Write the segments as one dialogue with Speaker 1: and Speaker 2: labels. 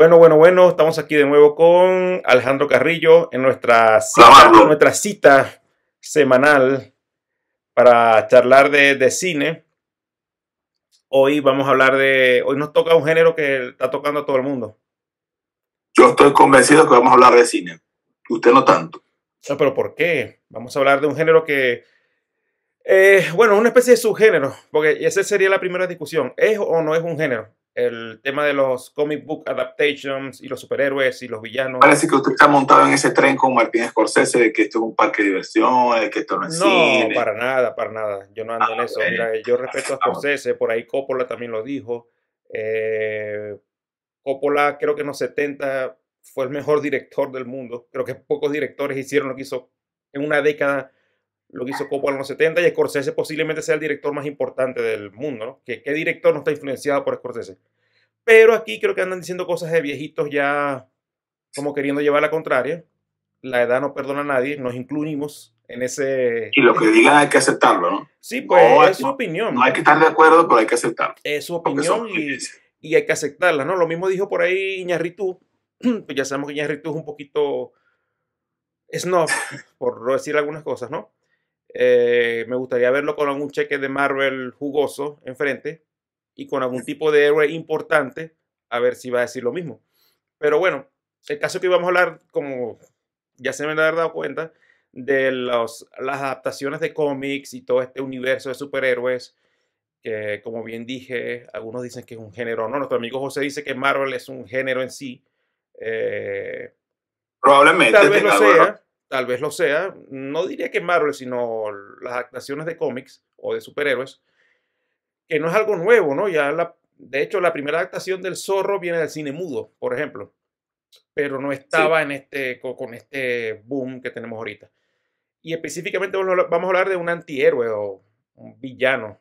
Speaker 1: Bueno, bueno, bueno, estamos aquí de nuevo con Alejandro Carrillo en nuestra cita, nuestra cita semanal para charlar de, cine. Hoy vamos a hablar de, hoy nos toca un género que está tocando a todo el mundo.
Speaker 2: Yo estoy convencido que vamos a hablar de cine. Usted no tanto.
Speaker 1: No, pero ¿por qué? Vamos a hablar de un género que, eh, bueno, una especie de subgénero, porque esa sería la primera discusión. ¿Es o no es un género? El tema de los comic book adaptations y los superhéroes y los villanos.
Speaker 2: Parece que usted está montado en ese tren con Martín Scorsese de que esto es un parque de diversión, de que esto no es
Speaker 1: No, para nada, para nada. Yo no ando en ah, eso. Mira, yo respeto a Scorsese, por ahí Coppola también lo dijo. Eh, Coppola creo que en los 70 fue el mejor director del mundo. Creo que pocos directores hicieron lo que hizo en una década lo que hizo Coppola en los 70 y Scorsese posiblemente sea el director más importante del mundo, ¿no? ¿Qué, ¿Qué, director no está influenciado por Scorsese? Pero aquí creo que andan diciendo cosas de viejitos ya como queriendo llevar la contraria. La edad no perdona a nadie, nos incluimos en ese...
Speaker 2: Y lo que digan hay que aceptarlo, ¿no?
Speaker 1: Sí, pues es su opinión.
Speaker 2: No hay que estar de acuerdo, pero hay que aceptarlo.
Speaker 1: Es su opinión y, y, hay que aceptarla, ¿no? Lo mismo dijo por ahí Iñarritu, pues ya sabemos que Iñarritu es un poquito snob, por no decir algunas cosas, ¿no? Eh, me gustaría verlo con algún cheque de Marvel jugoso enfrente y con algún tipo de héroe importante, a ver si va a decir lo mismo. Pero bueno, el caso que íbamos a hablar, como ya se me ha dado cuenta, de los, las adaptaciones de cómics y todo este universo de superhéroes, que como bien dije, algunos dicen que es un género, no, nuestro amigo José dice que Marvel es un género en sí.
Speaker 2: Eh, Probablemente.
Speaker 1: Tal vez lo sea, tal vez lo sea. No diría que Marvel, sino las adaptaciones de cómics o de superhéroes que no es algo nuevo, ¿no? Ya la, de hecho, la primera adaptación del zorro viene del cine mudo, por ejemplo, pero no estaba en este, con, este boom que tenemos ahorita. Y específicamente vamos a hablar de un antihéroe o un villano.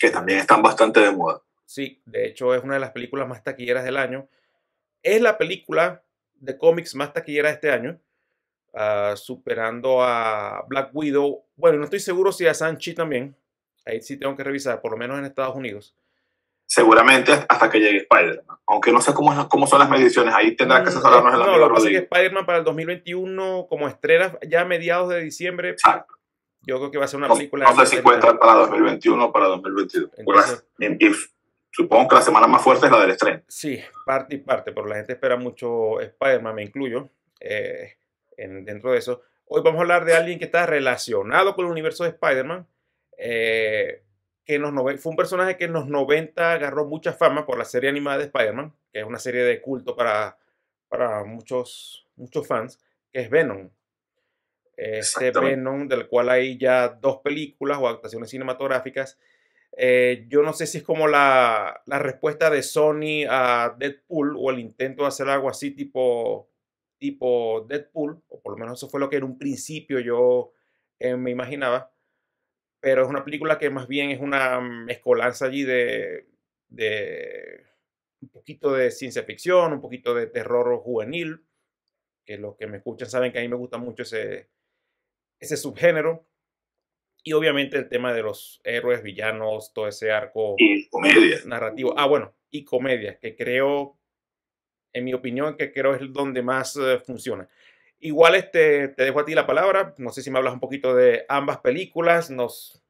Speaker 2: Que también están bastante de moda.
Speaker 1: Sí, de hecho es una de las películas más taquilleras del año. Es la película de cómics más taquillera de este año, ah, superando a Black Widow. Bueno, no estoy seguro si a Sanchi también, Ahí sí tengo que revisar, por lo menos en Estados Unidos.
Speaker 2: Seguramente hasta que llegue Spider-Man. Aunque no sé cómo, cómo son las mediciones, ahí tendrá que mm, asesorarnos
Speaker 1: en la No, lo que pasa es que Spider-Man para el 2021, como estrena ya a mediados de diciembre, Exacto. yo creo que va a ser una película.
Speaker 2: No, sé si entrar para 2021 o para 2022. supongo que la semana más fuerte es la del estreno.
Speaker 1: Sí, parte y parte, pero la gente espera mucho Spider-Man, me incluyo eh, en, dentro de eso. Hoy vamos a hablar de alguien que está relacionado con el universo de Spider-Man eh, que fue un personaje que en los 90 agarró mucha fama por la serie animada de Spider-Man, que es una serie de culto para, para muchos, muchos fans, que es Venom. Este Venom, del cual hay ya dos películas o adaptaciones cinematográficas. Eh, yo no sé si es como la, la, respuesta de Sony a Deadpool o el intento de hacer algo así tipo, tipo Deadpool, o por lo menos eso fue lo que en un principio yo eh, me imaginaba pero es una película que más bien es una mezcolanza allí de, de un poquito de ciencia ficción, un poquito de terror juvenil, que los que me escuchan saben que a mí me gusta mucho ese, ese subgénero. Y obviamente el tema de los héroes, villanos, todo ese arco
Speaker 2: y comedia.
Speaker 1: narrativo. Ah, bueno, y comedia, que creo, en mi opinión, que creo es donde más eh, funciona. Igual este, te dejo a ti la palabra. No sé si me hablas un poquito de ambas películas. Nos,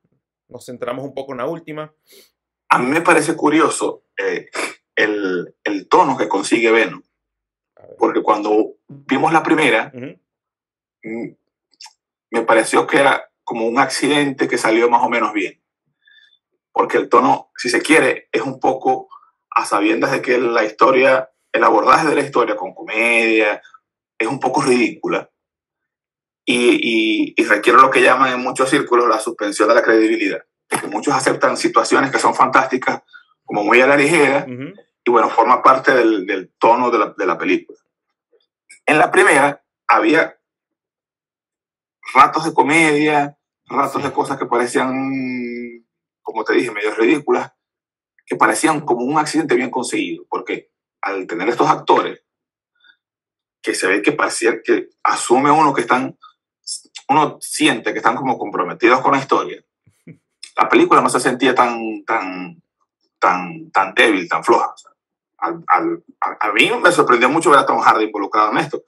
Speaker 1: nos centramos un poco en la última.
Speaker 2: A mí me parece curioso eh, el, el, tono que consigue Venom. Porque cuando vimos la primera, mm, me pareció que era como un accidente que salió más o menos bien. Porque el tono, si se quiere, es un poco a sabiendas de que la historia, el abordaje de la historia con comedia, es un poco ridícula y, y, requiere lo que llaman en muchos círculos la suspensión de la credibilidad. Que muchos aceptan situaciones que son fantásticas como muy a la ligera y bueno, forma parte del, del tono de la, de la, película. En la primera había ratos de comedia, ratos de cosas que parecían, como te dije, medio ridículas, que parecían como un accidente bien conseguido, porque al tener estos actores que se ve que, que asume uno que están, uno siente que están como comprometidos con la historia. La película no se sentía tan, tan, tan, tan débil, tan floja. a, mí me sorprendió mucho ver a Tom Hardy involucrado en esto.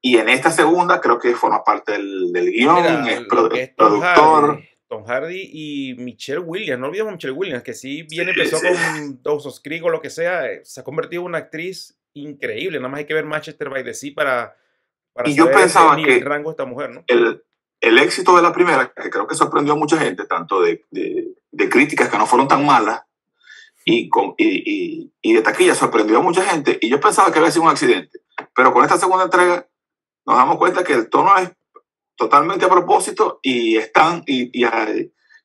Speaker 2: Y en esta segunda creo que forma parte del, del guion, es, productor.
Speaker 1: Tom Hardy y Michelle Williams, no olvidemos a Michelle Williams, que sí bien empezó con Dawson's Creek o lo que sea, eh, se ha convertido en una actriz increíble, nada más hay que ver Manchester by the Sea para,
Speaker 2: para y yo pensaba que
Speaker 1: el rango de esta mujer, ¿no?
Speaker 2: El, el, éxito de la primera, que creo que sorprendió a mucha gente, tanto de, de, de críticas que no fueron tan malas, y, con, y, y, de taquilla sorprendió a mucha gente, y yo pensaba que había sido un accidente, pero con esta segunda entrega nos damos cuenta que el tono es totalmente a propósito y están, y, y,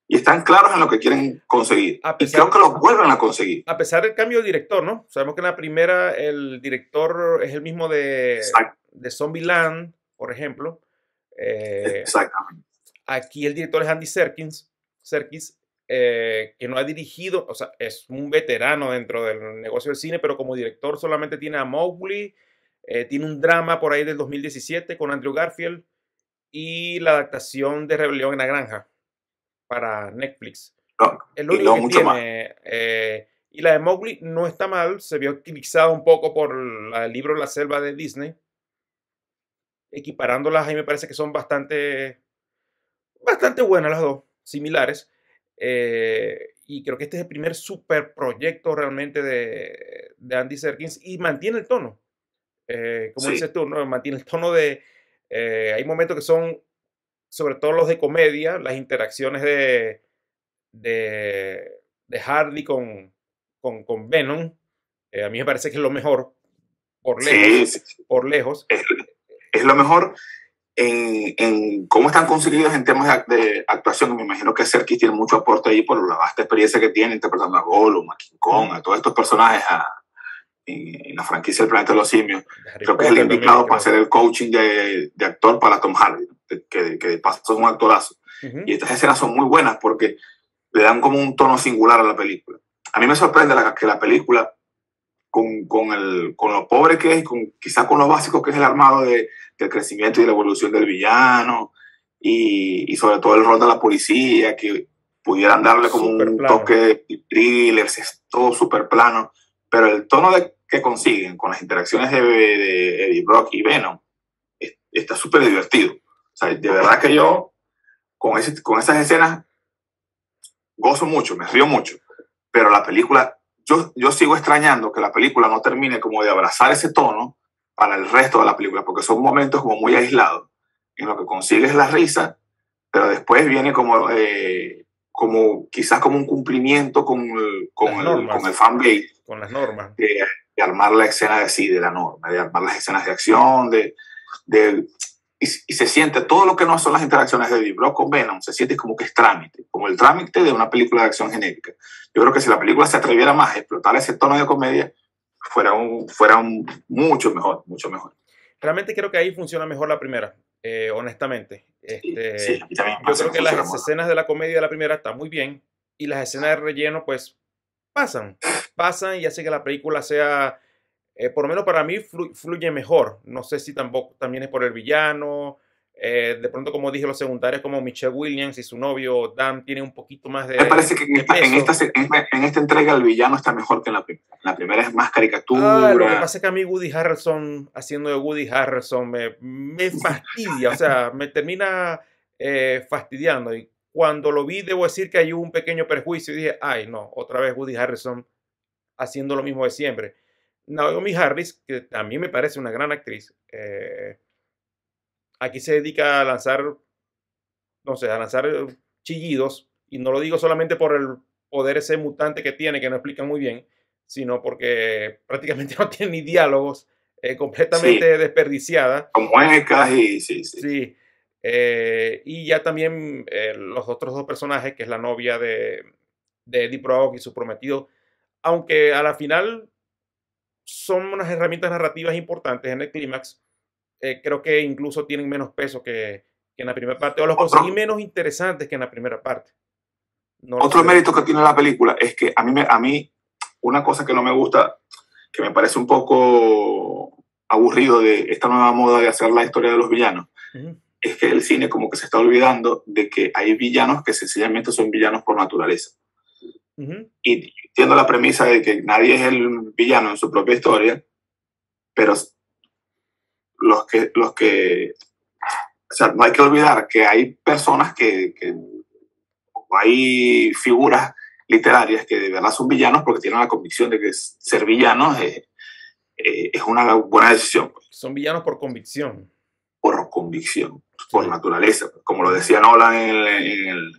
Speaker 2: están claros en lo que quieren conseguir. y creo que lo vuelven a conseguir.
Speaker 1: A pesar del cambio de director, ¿no? Sabemos que en la primera el director es el mismo de, de Zombieland, por ejemplo.
Speaker 2: Eh, Exactamente.
Speaker 1: Aquí el director es Andy Serkins, Serkis, eh, que no ha dirigido, o sea, es un veterano dentro del negocio del cine, pero como director solamente tiene a Mowgli, eh, tiene un drama por ahí del 2017 con Andrew Garfield, y la adaptación de Rebelión en la Granja para Netflix.
Speaker 2: es lo único que tiene.
Speaker 1: Eh, y la de Mowgli no está mal, se vio utilizada un poco por el libro La Selva de Disney, equiparándolas ahí me parece que son bastante, bastante buenas las dos, similares. Eh, y creo que este es el primer super proyecto realmente de, de Andy Serkins y mantiene el tono. Eh, como dices tú, ¿no? mantiene el tono de, eh, hay momentos que son, sobre todo los de comedia, las interacciones de, de, de Hardy con, con, con Venom. Eh, a mí me parece que es lo mejor, por lejos. Por lejos.
Speaker 2: Es, lo mejor en, en, cómo están conseguidos en temas de, actuación. Me imagino que Serkis tiene mucho aporte ahí por la vasta experiencia que tiene interpretando a Gollum, a King Kong, a todos estos personajes, a, en, la franquicia El Planeta de los Simios. Creo que es el indicado para hacer el coaching de, de actor para Tom Hardy, que, que de paso es un actorazo. Y estas escenas son muy buenas porque le dan como un tono singular a la película. A mí me sorprende la, que la película, con, con, el, con lo pobre que es con, quizás con lo básico que es el armado de, del crecimiento y la evolución del villano, y, y, sobre todo el rol de la policía, que pudieran darle como un toque de thriller, es todo súper plano pero el tono de, que consiguen con las interacciones de, de Eddie Brock y Venom está súper divertido. O sea, de verdad que yo con, ese, con esas escenas gozo mucho, me río mucho, pero la película, yo, yo sigo extrañando que la película no termine como de abrazar ese tono para el resto de la película, porque son momentos como muy aislados, en lo que consigues la risa, pero después viene como eh, como quizás como un cumplimiento con el, con el, con el fanbase.
Speaker 1: Con las normas.
Speaker 2: De, armar la escena de sí, de la norma, de armar las escenas de acción, de, de y, se siente todo lo que no son las interacciones de Eddie Brock con Venom, se siente como que es trámite, como el trámite de una película de acción genérica. Yo creo que si la película se atreviera más a explotar ese tono de comedia, fuera, un, fuera un, mucho mejor, mucho mejor.
Speaker 1: Realmente creo que ahí funciona mejor la primera. Eh, honestamente. Este, yo creo que las escenas de la comedia de la primera están muy bien y las escenas de relleno pues pasan, pasan y hace que la película sea, eh, por lo menos para mí, fluye mejor. No sé si tampoco también es por el villano, eh, de pronto, como dije, los secundarios como Michelle Williams y su novio Dan tienen un poquito más de.
Speaker 2: Me parece que en esta, en esta, entrega el villano está mejor que en la primera. La primera es más caricatura.
Speaker 1: Ah, lo que pasa es que a mí Woody Harrelson, haciendo de Woody Harrelson, me, me fastidia, o sea, me termina eh, fastidiando. Y cuando lo vi, debo decir que hay un pequeño perjuicio y dije, ay, no, otra vez Woody Harrelson haciendo lo mismo de siempre. Naomi Harris, que también me parece una gran actriz. Eh, aquí se dedica a lanzar, no sé, a lanzar eh, chillidos, y no lo digo solamente por el poder ese mutante que tiene, que no explica muy bien, sino porque prácticamente no tiene ni diálogos, eh, completamente desperdiciada.
Speaker 2: Con muecas y sí, sí.
Speaker 1: Sí. Eh, y ya también los otros dos personajes, que es la novia de, de Eddie Brock y su prometido, aunque a la final son unas herramientas narrativas importantes en el clímax, eh, creo que incluso tienen menos peso que, que en la primera parte, o los conseguí menos interesantes que en la primera parte.
Speaker 2: otro mérito que tiene la película es que a mí, me, a mí una cosa que no me gusta, que me parece un poco aburrido de esta nueva moda de hacer la historia de los villanos, es que el cine como que se está olvidando de que hay villanos que sencillamente son villanos por naturaleza. y, entiendo la premisa de que nadie es el villano en su propia historia, pero los que, los que, o sea, no hay que olvidar que hay personas que, que hay figuras literarias que de verdad son villanos porque tienen la convicción de que ser villanos es, es una buena decisión. Pues.
Speaker 1: Son villanos por convicción.
Speaker 2: Por convicción, por naturaleza. Como lo decía Nolan en, en,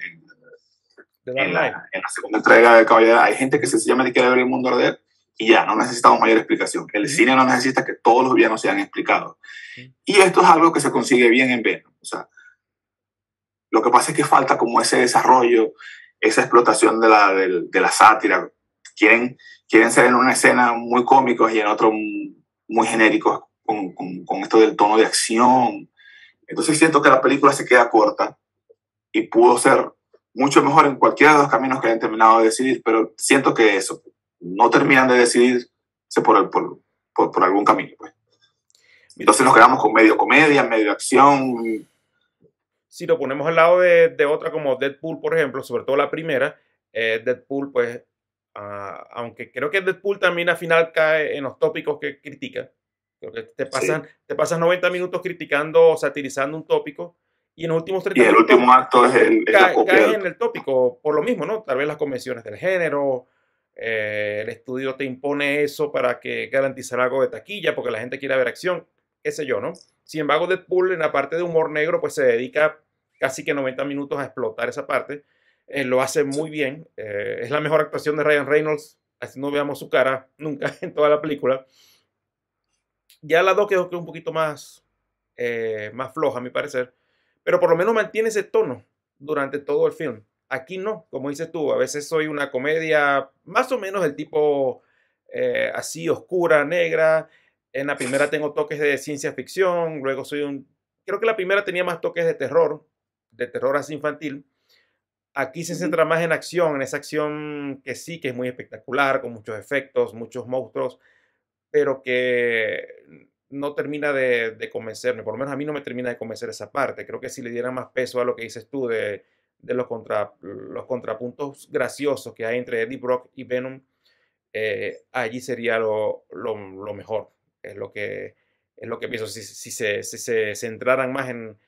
Speaker 2: en, la, segunda entrega de Caballero, hay gente que sencillamente quiere ver el mundo arder y ya, no necesitamos mayor explicación. El cine no necesita que todos los villanos sean explicados. Y esto es algo que se consigue bien en Venom. O sea, lo que pasa es que falta como ese desarrollo, esa explotación de la, de, la sátira. Quieren, quieren ser en una escena muy cómicos y en otro muy genéricos con, con, con, esto del tono de acción. Entonces siento que la película se queda corta y pudo ser mucho mejor en cualquiera de los caminos que hayan terminado de decidir, pero siento que eso, no terminan de decidirse por, por, por, por algún camino. Pues. Entonces nos quedamos con medio comedia, medio acción,
Speaker 1: si lo ponemos al lado de, de otra como Deadpool, por ejemplo, sobre todo la primera, eh, Deadpool, pues, ah, aunque creo que Deadpool también al final cae en los tópicos que critica. Creo que te pasan, te pasas 90 minutos criticando o satirizando un tópico y en los últimos 30
Speaker 2: y el último acto es el,
Speaker 1: cae, en el tópico por lo mismo, ¿no? Tal vez las convenciones del género, eh, el estudio te impone eso para que garantizar algo de taquilla porque la gente quiere ver acción, qué sé yo, ¿no? Sin embargo, Deadpool en la parte de humor negro pues se dedica casi que 90 minutos a explotar esa parte. Eh, lo hace muy bien. Eh, es la mejor actuación de Ryan Reynolds. Así no veamos su cara nunca en toda la película. Ya la 2 quedó un poquito más, eh, más floja, a mi parecer. Pero por lo menos mantiene ese tono durante todo el film. Aquí no, como dices tú, a veces soy una comedia más o menos del tipo así oscura, negra. En la primera tengo toques de ciencia ficción, luego soy un... Creo que la primera tenía más toques de terror, de terror así infantil. Aquí se centra más en acción, en esa acción que sí, que es muy espectacular, con muchos efectos, muchos monstruos, pero que no termina de, convencerme, por lo menos a mí no me termina de convencer esa parte. Creo que si le dieran más peso a lo que dices tú de, los, contra, los contrapuntos graciosos que hay entre Eddie Brock y Venom, eh, allí sería lo, mejor. Es lo que, es lo que pienso. Si, si se, se centraran más en,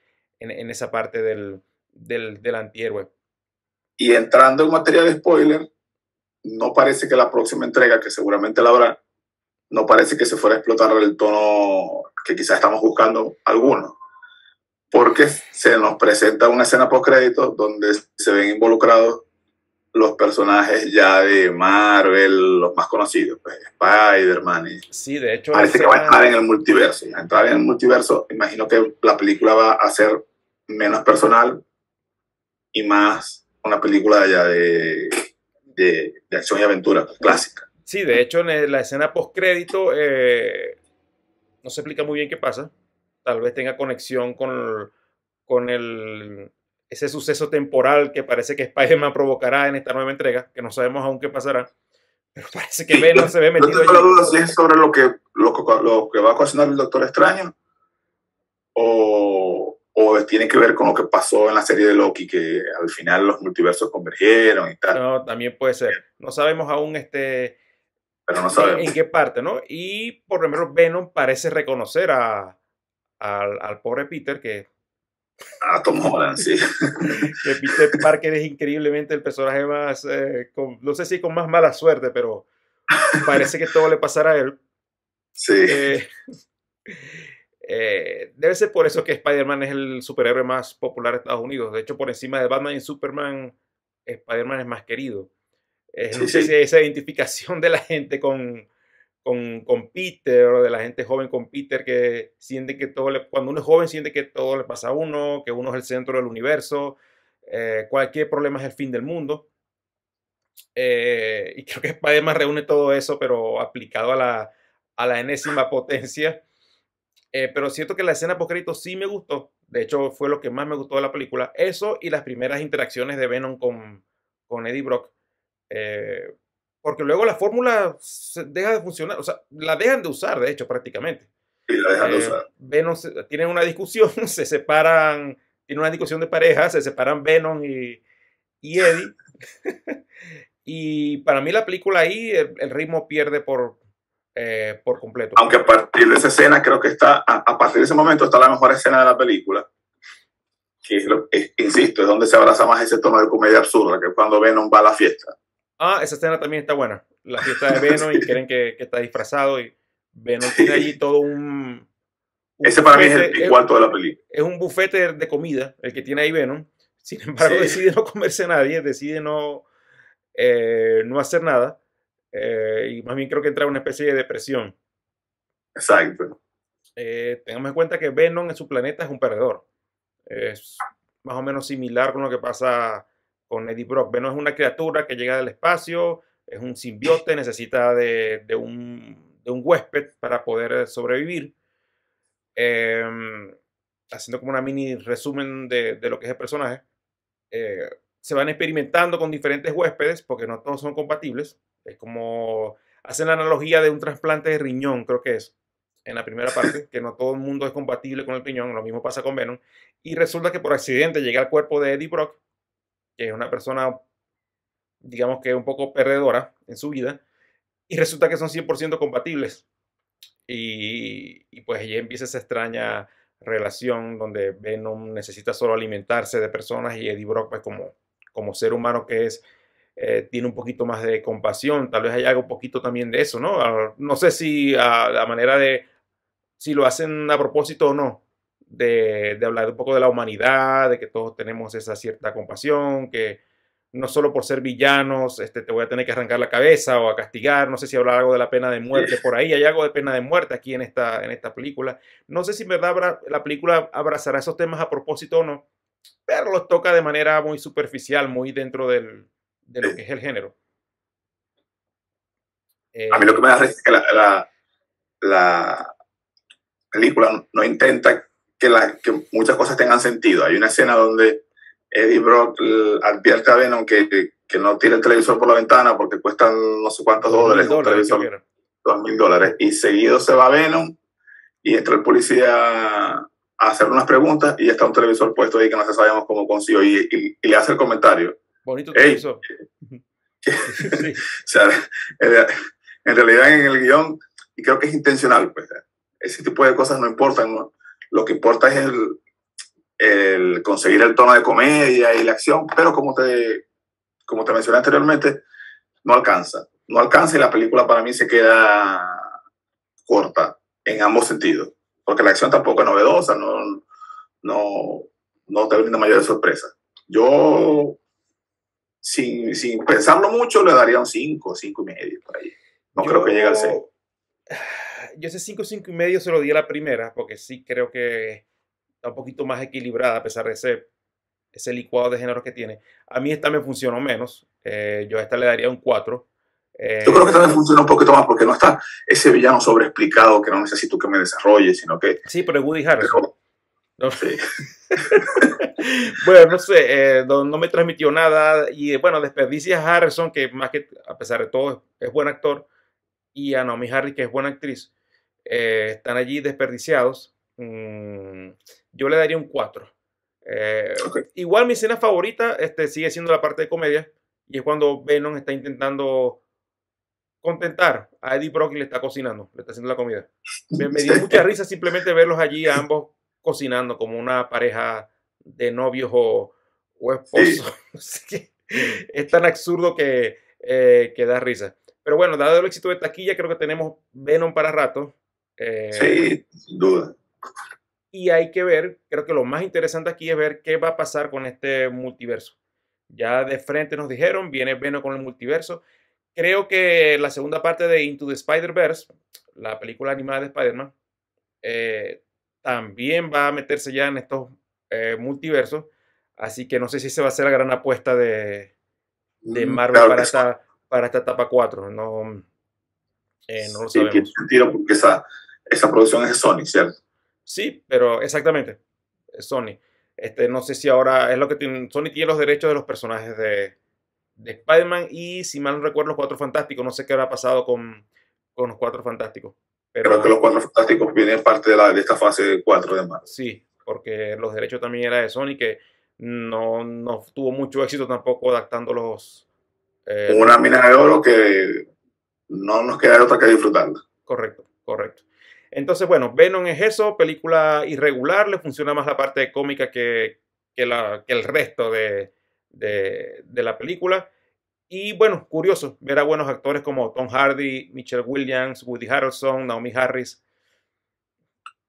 Speaker 1: en, esa parte del, del, del antihéroe.
Speaker 2: Y entrando en materia de spoiler, no parece que la próxima entrega, que seguramente la habrá, no parece que se fuera a explotar el tono que quizás estamos buscando algunos. Porque se nos presenta una escena post crédito donde se ven involucrados los personajes ya de Marvel, los más conocidos, pues, Spider-Man.
Speaker 1: Sí, de hecho.
Speaker 2: Parece que va a entrar en el multiverso. A entrar en el multiverso, imagino que la película va a ser menos personal y más una película ya de, de, acción y aventura clásica.
Speaker 1: Sí, de hecho, en la escena post-crédito eh, no se explica muy bien qué pasa. Tal vez tenga conexión con, con el ese suceso temporal que parece que Spider-Man provocará en esta nueva entrega, que no sabemos aún qué pasará. Pero parece que Venom se ve metido.
Speaker 2: No tengo duda si es sobre lo que, lo, que va a ocasionar el Doctor Extraño o, o tiene que ver con lo que pasó en la serie de Loki, que al final los multiversos convergieron y tal.
Speaker 1: No, también puede ser. No sabemos aún este.
Speaker 2: Pero no sabemos.
Speaker 1: En, qué parte, ¿no? Y por lo menos Venom parece reconocer a, al, al pobre Peter que
Speaker 2: a Tom Holland, sí.
Speaker 1: que Peter Parker es increíblemente el personaje más, eh, no sé si con más mala suerte, pero parece que todo le pasará a él.
Speaker 2: Sí.
Speaker 1: Eh, eh, debe ser por eso que Spider-Man es el superhéroe más popular de Estados Unidos. De hecho, por encima de Batman y Superman, Spider-Man es más querido. no sé si esa identificación de la gente con, con, Peter o de la gente joven con Peter que siente que todo le, cuando uno es joven siente que todo le pasa a uno, que uno es el centro del universo, eh, cualquier problema es el fin del mundo. Eh, y creo que Spider-Man reúne todo eso, pero aplicado a la, a la enésima potencia. Eh, pero siento que la escena post sí me gustó. De hecho, fue lo que más me gustó de la película. Eso y las primeras interacciones de Venom con, con Eddie Brock. Porque luego la fórmula deja de funcionar, o sea, la dejan de usar, de hecho, prácticamente.
Speaker 2: Sí, la dejan de eh, usar.
Speaker 1: Venom, tienen una discusión, se separan, tienen una discusión de pareja, se separan Venom y, y Eddie. Y para mí la película ahí, el, ritmo pierde por, eh, por completo.
Speaker 2: Aunque a partir de esa escena, creo que está, a, partir de ese momento está la mejor escena de la película. Que es insisto, es donde se abraza más ese tono de comedia absurda, que es cuando Venom va a la fiesta.
Speaker 1: Ah, esa escena también está buena. La fiesta de Venom y creen que, que está disfrazado y Venom tiene allí todo un...
Speaker 2: ese para mí es el cuarto de la película.
Speaker 1: Es un bufete de comida el que tiene ahí Venom. Sin embargo, decide no comerse a nadie, decide no, eh, no hacer nada. Eh, y más bien creo que entra en una especie de depresión.
Speaker 2: Exacto.
Speaker 1: Eh, tengamos en cuenta que Venom en su planeta es un perdedor. Es más o menos similar con lo que pasa con Eddie Brock. Venom es una criatura que llega del espacio, es un simbiote, necesita de, de, un, de un, huésped para poder sobrevivir. Em, haciendo como una mini resumen de, de, lo que es el personaje. Eh, se van experimentando con diferentes huéspedes porque no todos son compatibles. Es como hacen la analogía de un trasplante de riñón, creo que es, en la primera parte, que no todo el mundo es compatible con el riñón, lo mismo pasa con Venom. Y resulta que por accidente llega al cuerpo de Eddie Brock, que es una persona, digamos que un poco perdedora en su vida, y resulta que son 100% compatibles. Y, y pues ahí empieza esa extraña relación donde Venom necesita solo alimentarse de personas y Eddie Brock pues como, como ser humano que es, eh, tiene un poquito más de compasión, tal vez haya algo poquito también de eso, ¿no? Ah, no sé si a la manera de, si lo hacen a propósito o no, de, de hablar un poco de la humanidad, de que todos tenemos esa cierta compasión, que no solo por ser villanos, este, te voy a tener que arrancar la cabeza o a castigar, no sé si hablar algo de la pena de muerte por ahí, hay algo de pena de muerte aquí en esta, en esta película. No sé si en verdad la película abrazará esos temas a propósito o no, pero los toca de manera muy superficial, muy dentro del, de lo que es el género.
Speaker 2: a mí lo que me da es que la, la, película no intenta que, la, que muchas cosas tengan sentido. Hay una escena donde Eddie Brock advierte a Venom que, que, no tire el televisor por la ventana porque cuestan no sé cuántos dólares, dos mil dólares. Y seguido se va Venom y entra el policía a hacer unas preguntas y está un televisor puesto ahí que no se sabemos cómo consiguió y, le hace el comentario.
Speaker 1: Bonito televisor.
Speaker 2: o sea, en realidad en el guion, y creo que es intencional, pues, ese tipo de cosas no importan, lo que importa es el, el conseguir el tono de comedia y la acción, pero como te, como te mencioné anteriormente, no alcanza. No alcanza y la película para mí se queda corta en ambos sentidos, porque la acción tampoco es novedosa, no, no, no te brinda mayores sorpresas. Yo, sin, sin pensarlo mucho, le daría un 5, 5 y medio por ahí. No creo que llegue al 6.
Speaker 1: Yo ese 5, 5 y medio se lo di a la primera, porque sí creo que un poquito más equilibrada a pesar de ese, ese licuado de género que tiene. A mí esta me funcionó menos. Eh, yo a esta le daría un 4.
Speaker 2: Eh, yo creo que también funciona un poquito más porque no está ese villano sobreexplicado que no necesito que me desarrolle, sino que...
Speaker 1: Sí, pero es Woody Harrison. no. Sí. bueno, no sé, eh, no, me transmitió nada y bueno, desperdicia a Harrison, que más que a pesar de todo es, buen actor, y a Naomi Harry, que es buena actriz, están allí desperdiciados. Mm, yo le daría un 4. Eh, igual mi escena favorita este, sigue siendo la parte de comedia y es cuando Venom está intentando contentar a Eddie Brock y le está cocinando, le está haciendo la comida. Me, dio mucha risa simplemente verlos allí ambos cocinando como una pareja de novios o, o esposos. es tan absurdo que, eh, que da risa. Pero bueno, dado el éxito de taquilla, creo que tenemos Venom para rato.
Speaker 2: Eh, sí, sin duda.
Speaker 1: Y hay que ver, creo que lo más interesante aquí es ver qué va a pasar con este multiverso. Ya de frente nos dijeron, viene Venom con el multiverso. Creo que la segunda parte de Into the Spider-Verse, la película animada de Spider-Man, eh, también va a meterse ya en estos eh, multiversos. Así que no sé si se va a hacer la gran apuesta de, de mm, Marvel para, esta, para esta etapa 4. No,
Speaker 2: eh, no lo sabemos. tiene sentido porque esa, esa producción es de Sony, ¿cierto?
Speaker 1: Sí, pero exactamente, Sony. Este, no sé si ahora es lo que tiene, Sony tiene los derechos de los personajes de, de Spider-Man y si mal no recuerdo los Cuatro Fantásticos, no sé qué habrá pasado con, con los Cuatro Fantásticos.
Speaker 2: Pero, Creo que los Cuatro Fantásticos vienen parte de, la, de esta fase 4 de Marvel.
Speaker 1: Sí, porque los derechos también era de Sony que no, no tuvo mucho éxito tampoco adaptando los,
Speaker 2: Eh, una mina de oro que no nos queda otra que disfrutarla.
Speaker 1: Correcto, correcto. Entonces, bueno, Venom es eso, película irregular, le funciona más la parte cómica que, la, que el resto de, de, la película. Y bueno, curioso ver a buenos actores como Tom Hardy, Michelle Williams, Woody Harrelson, Naomi Harris.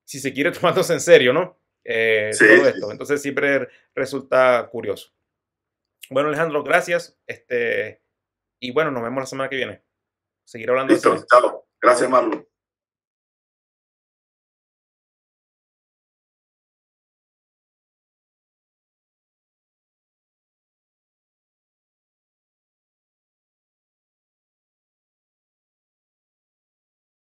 Speaker 1: Si se quiere tomándose en serio, ¿no? Eh, todo esto. Entonces siempre resulta curioso. Bueno, Alejandro, gracias. Este, y bueno, nos vemos la semana que viene. Seguir hablando
Speaker 2: Listo, de Chao. Gracias, Marlon.